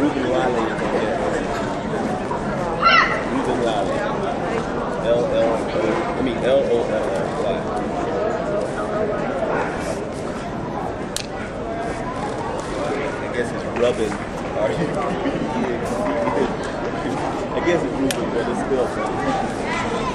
Ruben Lally. Ruben Lally. L L O. I mean L O L L Y. I guess it's rubbing. I guess it's Ruben, but it's still.